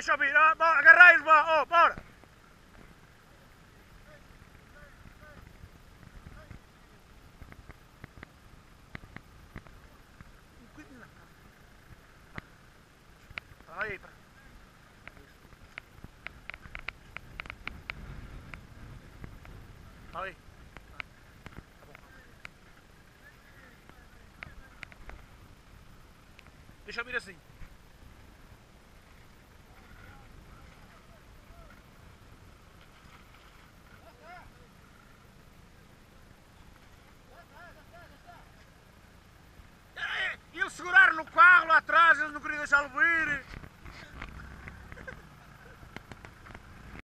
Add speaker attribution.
Speaker 1: deixa eu vir. Ah, bora, bora. Oh, bora. Aí, pá. Aí. Tá. Deixa eu vir assim. E eles seguraram no carro lá atrás, eles não queriam deixá-lo vir.